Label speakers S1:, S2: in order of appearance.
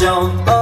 S1: Don't